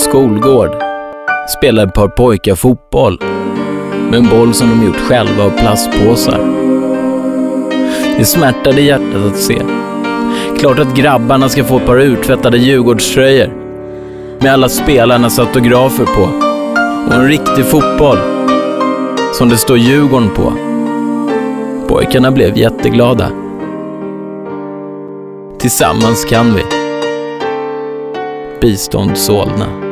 skolgård spelar ett par pojkar fotboll med en boll som de gjort själva av plastpåsar. Det smärtade hjärtat att se. Klart att grabbarna ska få ett par urtvättade Djurgårdströjor med alla spelarnas autografer på och en riktig fotboll som det står Djurgården på. Pojkarna blev jätteglada. Tillsammans kan vi. Bistånd Solna.